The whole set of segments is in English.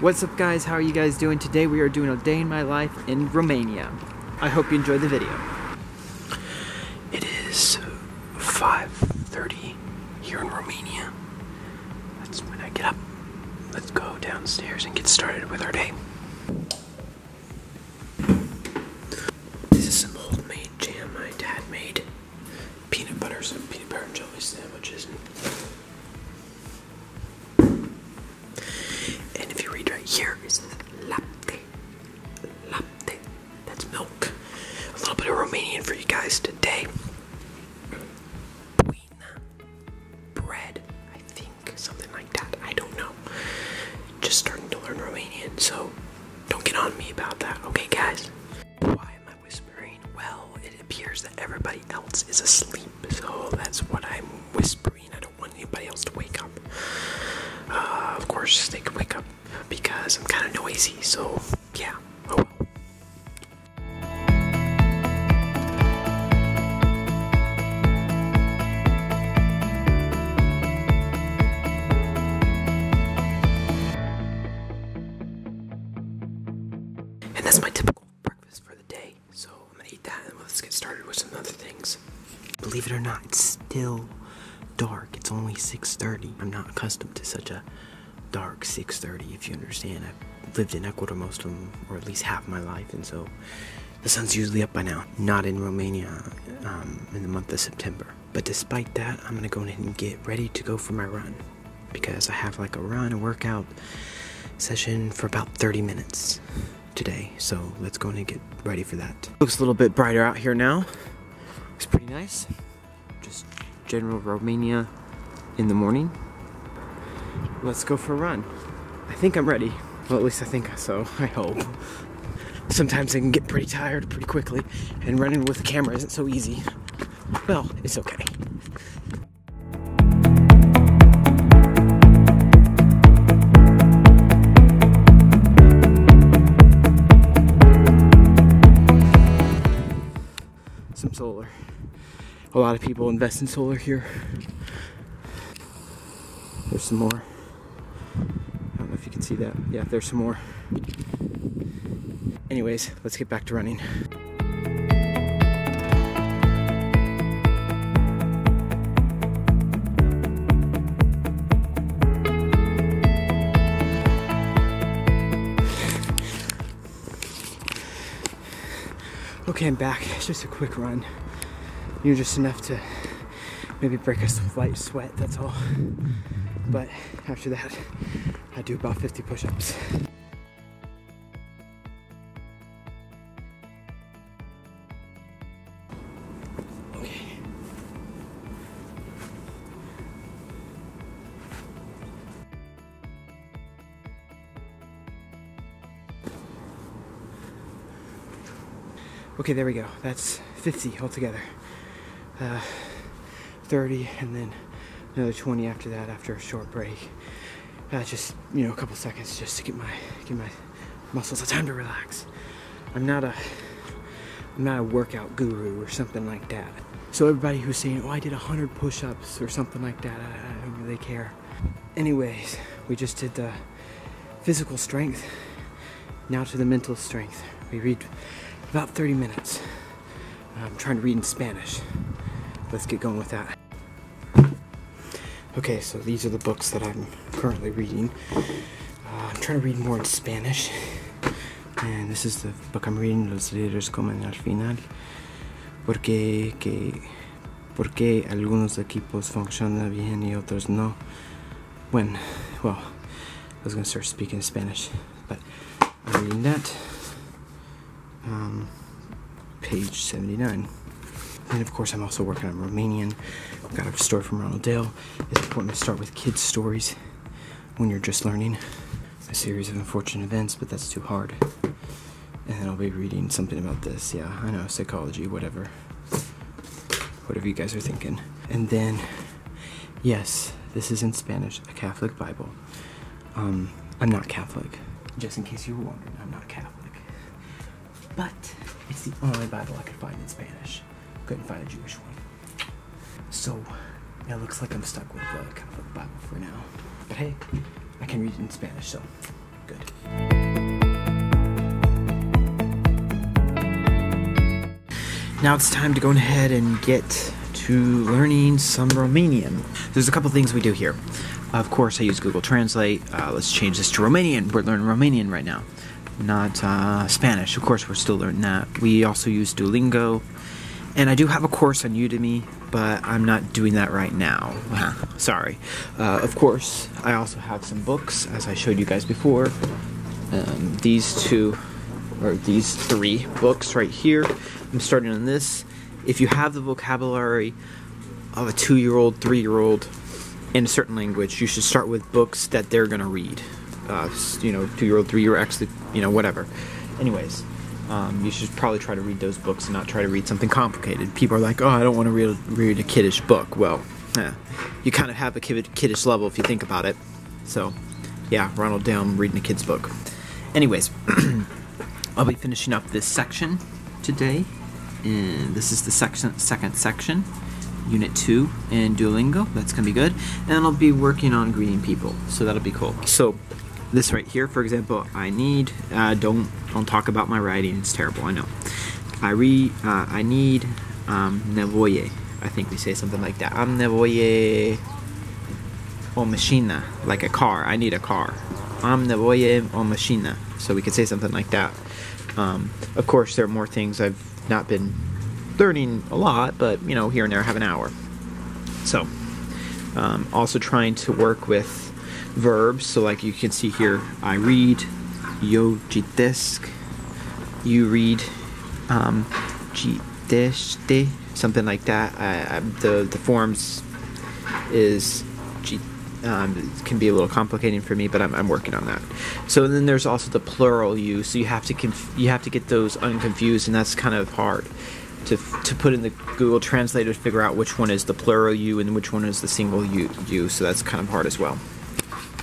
What's up guys, how are you guys doing? Today we are doing a day in my life in Romania. I hope you enjoyed the video. It is 5.30 here in Romania. That's when I get up. Let's go downstairs and get started with our day. This is some homemade jam my dad made. Peanut butter, some peanut butter and jelly sandwiches. And here, says latte. Latte. That's milk. A little bit of Romanian for you guys today. Because I'm kind of noisy, so 6:30 if you understand. I've lived in Ecuador most of them, or at least half my life, and so the sun's usually up by now. Not in Romania um, in the month of September. But despite that, I'm gonna go ahead and get ready to go for my run because I have like a run, a workout session for about 30 minutes today. So let's go and get ready for that. Looks a little bit brighter out here now. Looks pretty nice. Just general Romania in the morning. Let's go for a run. I think I'm ready. Well, at least I think so. I hope. Sometimes I can get pretty tired pretty quickly, and running with a camera isn't so easy. Well, it's okay. some solar. A lot of people invest in solar here. There's some more. I don't know if you can see that. Yeah, there's some more. Anyways, let's get back to running. Okay, I'm back. It's just a quick run. You're just enough to maybe break a slight sweat, that's all. But after that, I do about 50 push ups. Okay. Okay, there we go. That's 50 altogether. Uh, 30 and then another 20 after that after a short break. Uh, just, you know, a couple seconds just to get my get my muscles a time to relax. I'm not a I'm not a workout guru or something like that. So everybody who's saying, "Oh, I did 100 push-ups" or something like that, I, I don't really care. Anyways, we just did the physical strength. Now to the mental strength. We read about 30 minutes. I'm trying to read in Spanish. Let's get going with that. Okay, so these are the books that I'm currently reading. Uh, I'm trying to read more in Spanish. And this is the book I'm reading, Los líderes comen al final. Porque, que, porque algunos equipos funcionan bien y otros no. When, well, I was going to start speaking Spanish, but I'm reading that. Um, page 79. And of course, I'm also working on Romanian. I've got a story from Roald Dahl. It's important to start with kids' stories when you're just learning a series of unfortunate events, but that's too hard. And then I'll be reading something about this. Yeah, I know, psychology, whatever. Whatever you guys are thinking. And then, yes, this is in Spanish, a Catholic Bible. Um, I'm not Catholic. Just in case you were wondering, I'm not Catholic. But it's the only Bible I could find in Spanish. Couldn't find a Jewish one. So it looks like I'm stuck with kind of a Bible for now. But hey, I can read it in Spanish, so Good. Now it's time to go ahead and get to learning some Romanian. There's a couple things we do here. Of course, I use Google Translate. Uh, let's change this to Romanian. We're learning Romanian right now, not uh, Spanish. Of course, we're still learning that. We also use Duolingo. And I do have a course on Udemy, but I'm not doing that right now. Sorry. Uh, of course, I also have some books, as I showed you guys before. Um, these two, or these three books right here. I'm starting on this. If you have the vocabulary of a two year old, three year old in a certain language, you should start with books that they're going to read. Uh, you know, two year old, three year old, actually, you know, whatever. Anyways, um, you should probably try to read those books and not try to read something complicated. People are like, oh, I don't want to read, read a kiddish book. Well, eh, you kind of have a kid, kiddish level if you think about it. So, yeah, Ronald Down reading a kid's book. Anyways, I'll be finishing up this section today. And this is the section, second section, Unit 2 in Duolingo. That's going to be good. And I'll be working on greeting people. So that'll be cool. So this right here, for example, I need, uh, don't, don't talk about my writing. It's terrible, I know. I re, uh, I need um, nevoie. I think we say something like that. I'm nevoie o machina, like a car. I need a car. I'm nevoie o machina. So we could say something like that. Um, of course, there are more things I've not been learning a lot, but you know, here and there, I have an hour. So, um, also trying to work with verbs. So, like you can see here, I read, yo citesc, you read, um, something like that. I, I, the the forms is um, can be a little complicating for me, but I'm, I'm, working on that. So then there's also the plural you. So you have to conf- you have to get those unconfused, and that's kind of hard to to put in the Google Translator to figure out which one is the plural you and which one is the single you. you. So that's kind of hard as well.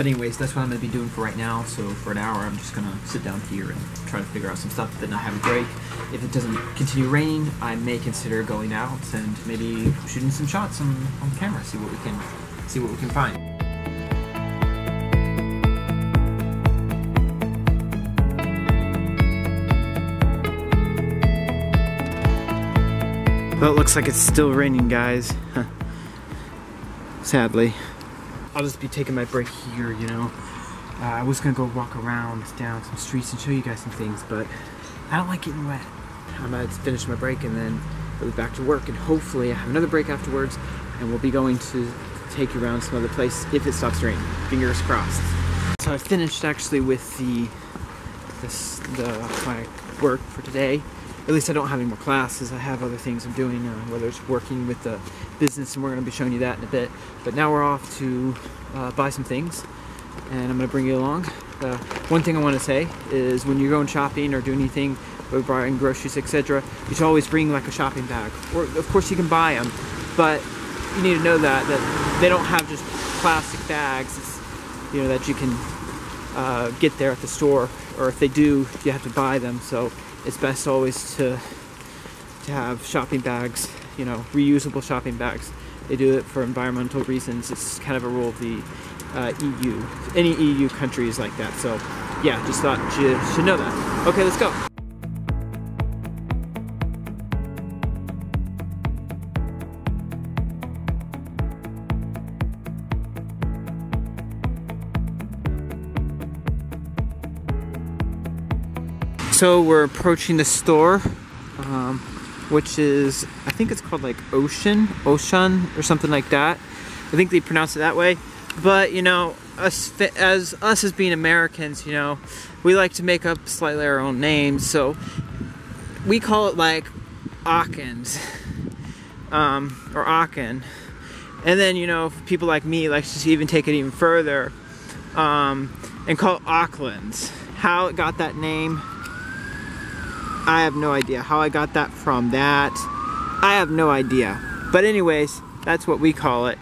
But anyways, that's what I'm going to be doing for right now. So for an hour, I'm just going to sit down here and try to figure out some stuff, then I have a break. If it doesn't continue raining, I may consider going out and maybe shooting some shots on, on camera, see what we can see what we can find. Well, it looks like it's still raining, guys. Sadly. I'll just be taking my break here, you know. Uh, I was gonna go walk around down some streets and show you guys some things, but I don't like getting wet. I'm gonna finish my break and then I'll be back to work, and hopefully I have another break afterwards, and we'll be going to take you around some other place if it stops raining. Fingers crossed. So I finished actually with the this the my work for today at least I don't have any more classes. I have other things I'm doing, uh, whether it's working with the business, and we're going to be showing you that in a bit. But now we're off to uh, buy some things, and I'm going to bring you along. Uh, one thing I want to say is when you're going shopping or doing anything, or buying groceries, etc., you should always bring like a shopping bag. Or of course you can buy them, but you need to know that that they don't have just plastic bags. You know that you can uh, get there at the store, or if they do, you have to buy them. So it's best always to to have shopping bags, you know, reusable shopping bags. They do it for environmental reasons. It's kind of a rule of the uh, EU. Any EU country is like that. So, yeah, just thought you should know that. Okay, let's go. So we're approaching the store, um, which is, I think it's called like Auchan, Auchan, or something like that. I think they pronounce it that way. But, you know, us, as us as being Americans, you know, we like to make up slightly our own names. So we call it like Aakens, um, or Aachen. And then, you know, people like me like to even take it even further um, and call it Auckland's. How it got that name, I have no idea how I got that from that. I have no idea. But anyways, that's what we call it.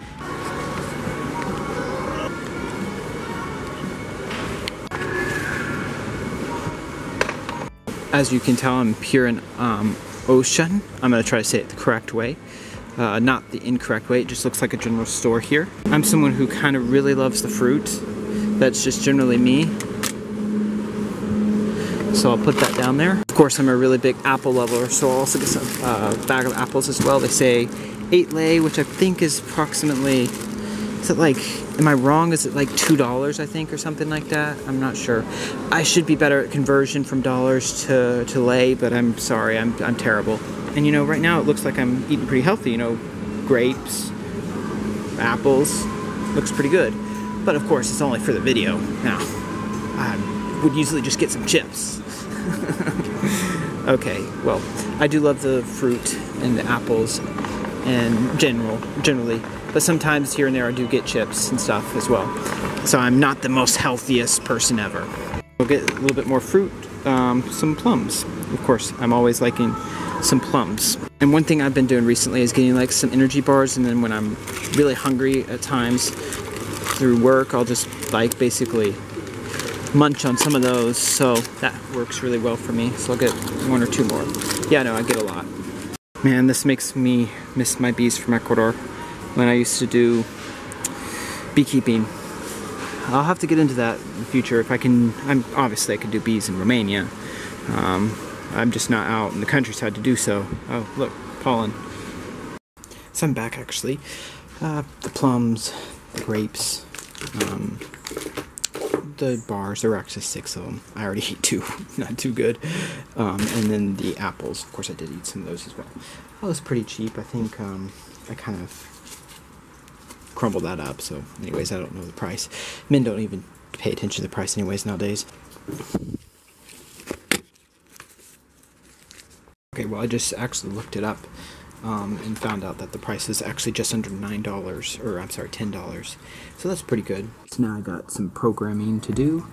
As you can tell, I'm here in um, Auchan. I'm gonna try to say it the correct way. Uh, not the incorrect way, it just looks like a general store here. I'm someone who kind of really loves the fruit. That's just generally me. So I'll put that down there. Of course, I'm a really big apple lover, so I'll also get some uh, bag of apples as well. They say eight lei, which I think is approximately. Is it like? Am I wrong? Is it like two dollars? I think or something like that. I'm not sure. I should be better at conversion from dollars to to lei, but I'm sorry. I'm I'm terrible. And you know, right now it looks like I'm eating pretty healthy. You know, grapes, apples, looks pretty good. But of course, it's only for the video. Now, I would usually just get some chips. okay, well, I do love the fruit and the apples and general generally, but sometimes here and there I do get chips and stuff as well. So I'm not the most healthiest person ever. We'll get a little bit more fruit, um, some plums. Of course, I'm always liking some plums. And one thing I've been doing recently is getting like some energy bars, and then when I'm really hungry at times through work, I'll just like basically munch on some of those. So that works really well for me. So I'll get one or two more. Yeah, no, I get a lot. Man, this makes me miss my bees from Ecuador when I used to do beekeeping. I'll have to get into that in the future if I can. I'm obviously I could do bees in Romania. Um, I'm just not out in the countryside to do so. Oh, look, pollen. So I'm back actually. Uh, the plums, the grapes, um, the bars. There were actually six of them. I already ate two, not too good. Um, and then the apples. Of course, I did eat some of those as well. That was pretty cheap. I think um, I kind of crumbled that up. So, anyways, I don't know the price. Men don't even pay attention to the price, anyways, nowadays. Okay, well, I just actually looked it up um, and found out that the price is actually just under nine dollars, or I'm sorry, ten dollars. So that's pretty good. So now I got some programming to do,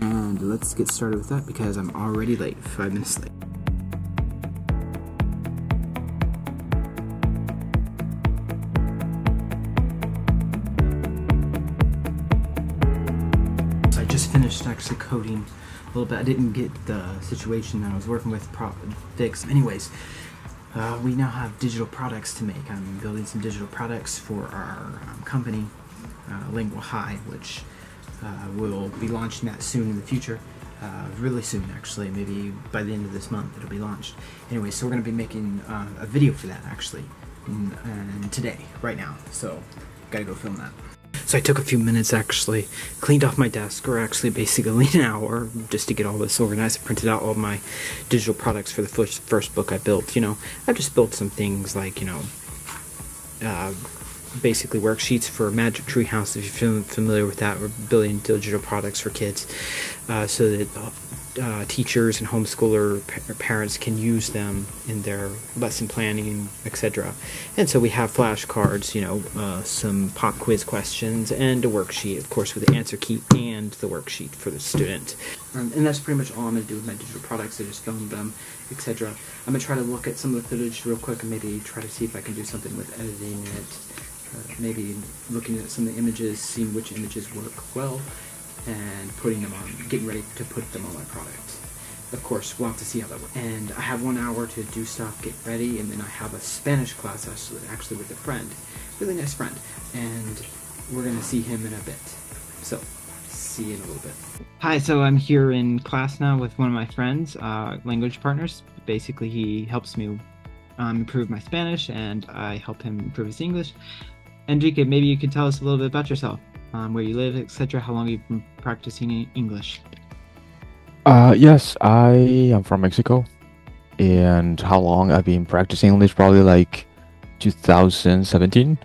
and let's get started with that because I'm already late, five minutes late. I just finished actually coding a little bit. I didn't get the situation that I was working with fixed. Anyways, uh, we now have digital products to make. I'm building some digital products for our um, company, uh, Lingua High, which uh, will be launching that soon in the future. Uh, really soon, actually. Maybe by the end of this month, it'll be launched. Anyway, so we're going to be making uh, a video for that actually, and today, right now. So, gotta go film that. So I took a few minutes actually, cleaned off my desk, or actually basically an hour, just to get all this organized. I printed out all my digital products for the first, first book I built. You know, I just built some things like, you know, uh, basically worksheets for Magic Tree House, if you're familiar with that. We're building digital products for kids uh, so that uh, teachers and homeschooler pa- parents can use them in their lesson planning, etc. And so we have flashcards, you know, uh, some pop quiz questions, and a worksheet, of course, with the answer key and the worksheet for the student. Um, and that's pretty much all I'm going to do with my digital products. I just film them, etc. I'm going to try to look at some of the footage real quick and maybe try to see if I can do something with editing it. Uh, maybe looking at some of the images, seeing which images work well, and putting them on, getting ready to put them on my product. Of course, we'll have to see how that works. And I have one hour to do stuff, get ready, and then I have a Spanish class actually, with a friend, really nice friend, and we're gonna see him in a bit. So, see you in a little bit. Hi, so I'm here in class now with one of my friends, uh, language partners. Basically, he helps me um, improve my Spanish, and I help him improve his English. Enrique, maybe you could tell us a little bit about yourself, um, where you live, etc. How long you've been practicing English? Uh, yes, I am from Mexico. And how long I've been practicing English? Probably like 2017,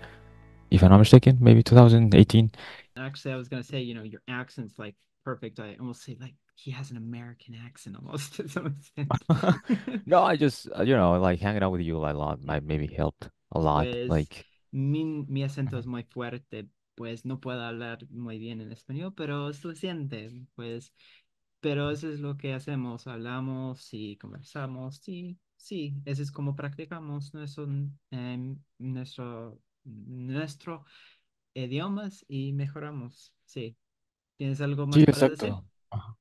if I'm not mistaken, maybe 2018. Actually, I was gonna say, you know, your accent's like perfect. I almost say like he has an American accent almost to some extent. No, I just, uh, you know, like hanging out with you a lot might maybe helped a lot. Pues Like, mi, mi acento es muy fuerte, pues no puedo hablar muy bien en español, pero es suficiente, pues, pero eso es lo que hacemos, hablamos y conversamos, sí, sí, eso es como practicamos nuestro, em, nuestro, nuestro idiomas y mejoramos, sí. ¿Tienes algo sí, más para decir? exacto. Ajá.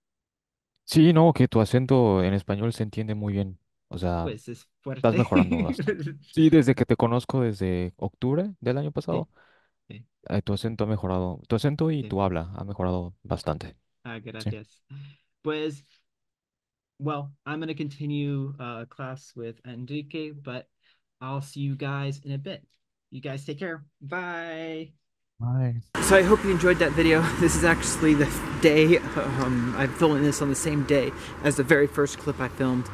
Sí, no, que tu acento en español se entiende muy bien. O sea, Pues es estás fuerte. mejorando bastante. Sí, desde que te conozco desde octubre del año Sí, pasado, sí, eh, tu acento ha mejorado. Tu acento y sí. tu habla ha mejorado bastante. Ah, Sí. gracias. Pues well, I'm gonna continue uh, class with Enrique, but I'll see you guys in a bit. You guys take care. Bye. Bye. So I hope you enjoyed that video. This is actually the day, um, I'm filming this on the same day as the very first clip I filmed,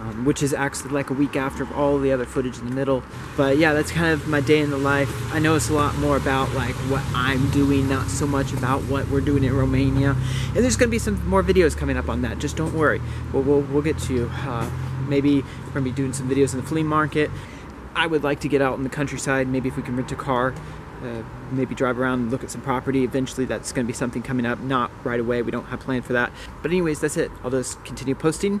um, which is actually like a week after all the other footage in the middle. But yeah, that's kind of my day in the life. I know it's a lot more about like what I'm doing, not so much about what we're doing in Romania. And there's gonna be some more videos coming up on that, just don't worry. We'll, we'll, we'll get to you. Uh, maybe we're gonna be doing some videos in the flea market. I would like to get out in the countryside, maybe if we can rent a car, uh, maybe drive around and look at some property. Eventually, that's going to be something coming up, not right away. We don't have plan for that. But anyways, that's it. I'll just continue posting